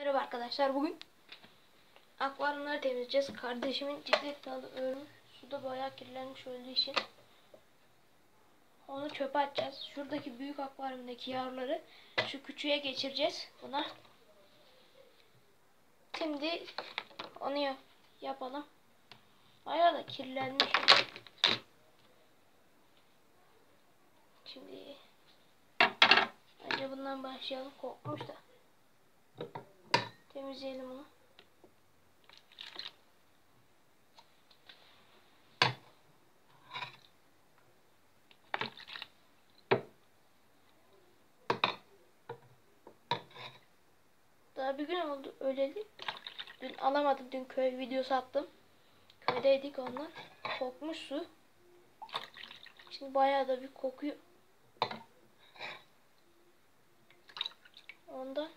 Merhaba arkadaşlar. Bugün akvaryumları temizleyeceğiz. Kardeşimin ciddi dalı ölmüş. Suda bayağı kirlenmiş olduğu için. Onu çöpe atacağız. Şuradaki büyük akvaryumdaki yavruları şu küçüğe geçireceğiz buna. Şimdi onu yap yapalım. Bayağı da kirlenmiş. Şimdi önce bundan başlayalım. Kokmuş da. Temizleyelim onu. Daha bir gün oldu öyleli. Dün alamadım. Dün köy videosu attım. Köydeydik onlar. Kokmuş su. Şimdi bayağı da bir kokuyor. Ondan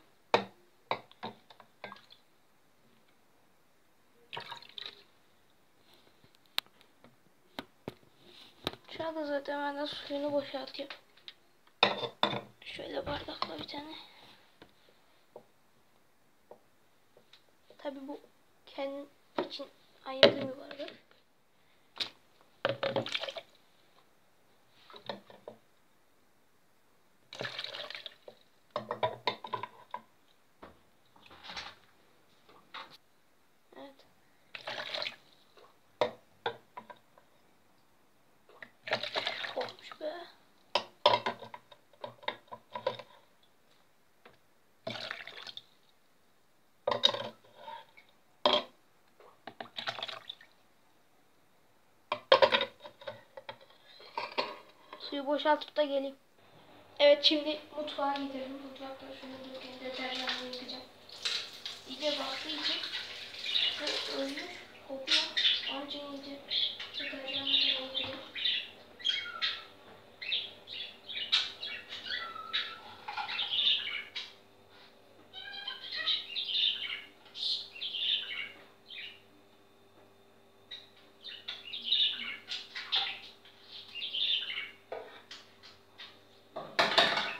Anda zaten ben de suyunu boşaltıyorum. Şöyle bardakla bir tane. Tabi bu kendim için ayırdığım bir bardak. Suyu boşaltıp da geleyim. Evet şimdi mutfağa gidelim. Mutfakta şunu dökeyim deterjanla yıkayacağım. İyice baktığı için ve ölmüş kokuyor. Onun iyice deterjanla yıkayacağım.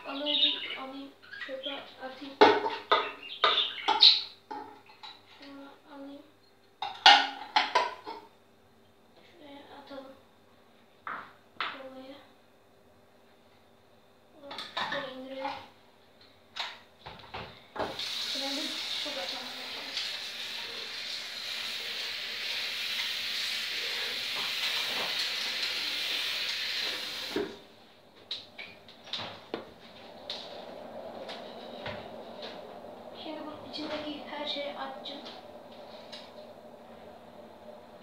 Alayım, alayım, çöpe atayım. Şunu alayım. Şuraya atalım. Kovaya. Bunu şuraya indirelim. Şimdi bir su katalım. Şimdi bunun içindeki her şeyi atacağım.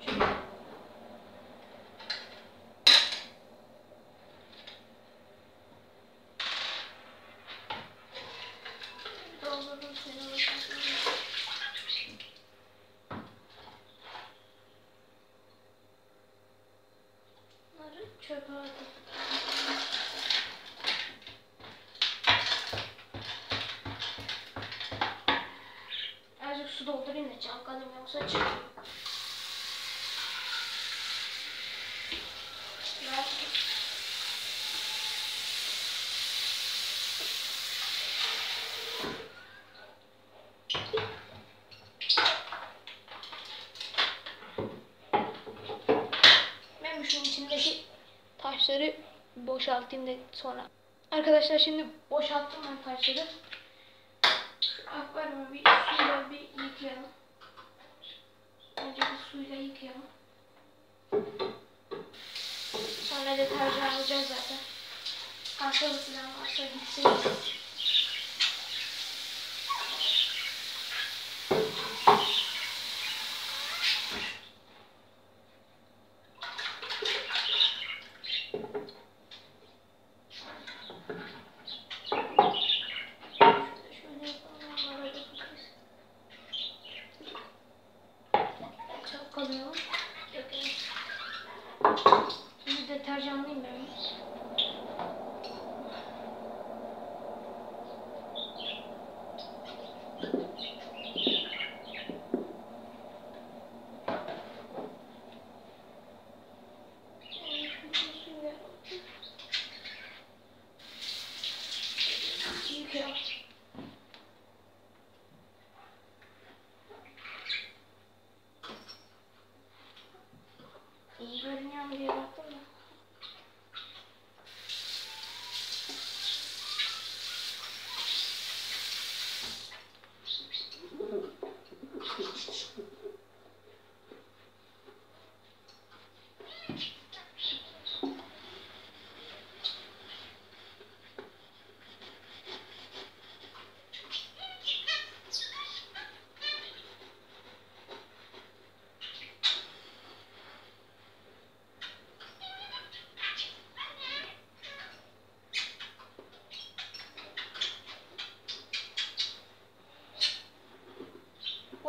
Çünkü doldurdum seni boşaltıyorum. Bunları çöpe atalım. Azıcık su doldurayım da çalkalım yoksa. Biraz Ben şunun içindeki taşları boşaltayım da sonra. Arkadaşlar şimdi boşalttım ben taşları. Akvaryumu bir suyla bir yıkayalım. Önce bir suyla yıkayalım. Sonra deterjan alacağız zaten. Hastalık falan varsa gitsin. Вернем его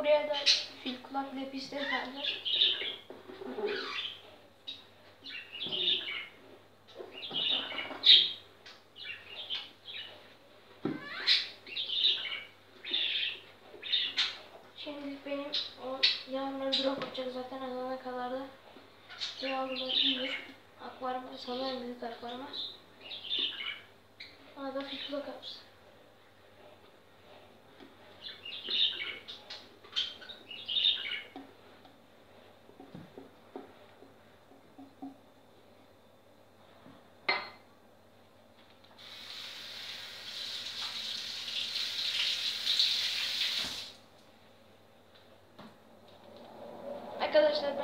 Buraya da fil kulak lepisleri verdiler. Şimdi benim o yavruları drop atacak zaten alana kadar da yavruları büyür. Akvaryuma salarım büyük akvaryuma. Ona da fil kulak yapsın.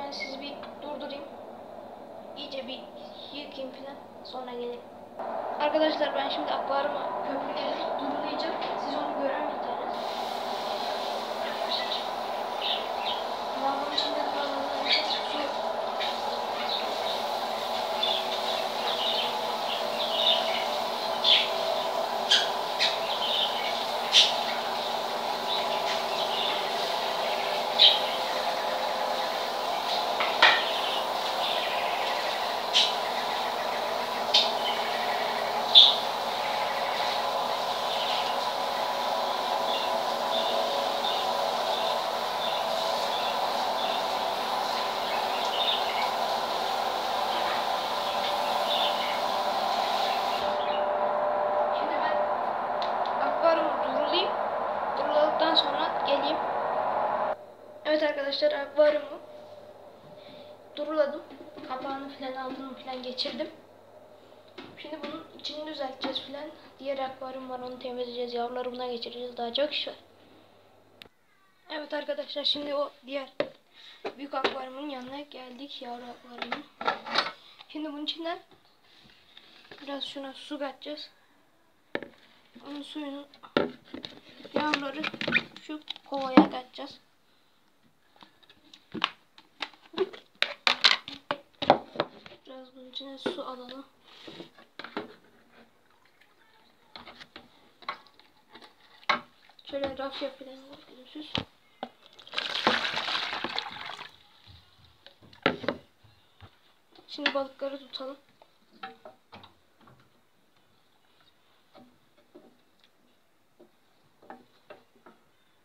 Ben sizi bir durdurayım. İyice bir yıkayayım falan sonra geleyim. Arkadaşlar ben şimdi akvaryuma köprüleri durulayacağım. Siz onu göremeyeceksiniz. Lavabonun içinde durulanların su Şimdi ben akvaryumu durulayım. Duruladıktan sonra geleyim. Evet arkadaşlar akvaryumu duruladım. Kapağını falan altını falan geçirdim. Şimdi bunun içini düzelteceğiz falan. Diğer akvaryum var onu temizleyeceğiz. Yavruları buna geçireceğiz. Daha çok iş var. Evet arkadaşlar şimdi o diğer büyük akvaryumun yanına geldik. Yavru akvaryumun. Şimdi bunun içinden biraz şuna su katacağız. Onun suyunu yavruları şu kovaya katacağız. Biraz bunun içine su alalım. Şöyle raf yapalım. Süs. Şimdi balıkları tutalım.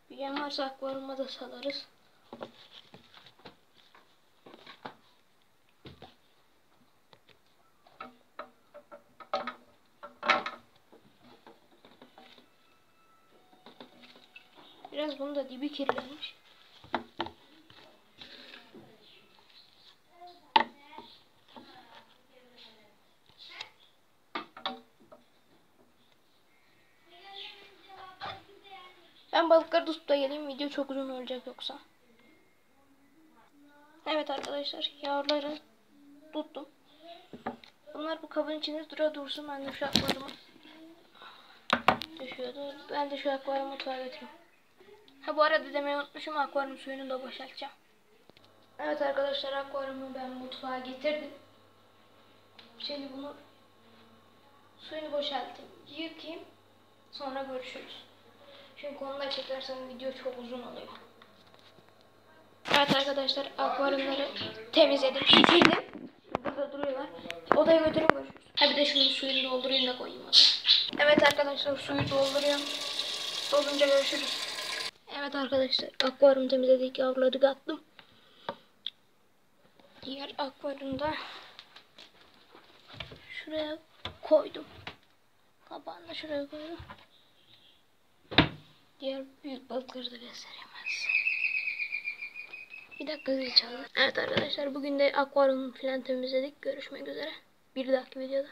Bir yem varsa akvaryuma da salarız. Biraz bunun da dibi kirlenmiş. Ben balıkları tutup da geleyim. Video çok uzun olacak yoksa. Evet arkadaşlar yavruları tuttum. Bunlar bu kabın içinde dura dursun. Ben de şu akvaryumu düşüyordu. Ben de şu akvaryumu götüreyim. Ha bu arada demeyi unutmuşum akvaryum suyunu da boşaltacağım. Evet arkadaşlar akvaryumu ben mutfağa getirdim. Şimdi bunu suyunu boşaltayım, yıkayayım. Sonra görüşürüz. Çünkü onu da çekersem video çok uzun oluyor. Evet arkadaşlar akvaryumları temizledim, bitirdim. Şimdi Burada duruyorlar. Odaya götürüp görüşürüz. Ha bir de şunun suyunu doldurayım da koyayım. Evet arkadaşlar suyu dolduruyorum. Dolunca görüşürüz. Evet arkadaşlar akvaryum temizledik yavruları kattım. Diğer akvaryumda şuraya koydum. Kapağını da şuraya koydum. Diğer büyük balıkları da göstereyim. Bir dakika zil çaldı. Evet arkadaşlar bugün de akvaryum falan temizledik. Görüşmek üzere. Bir dahaki videoda.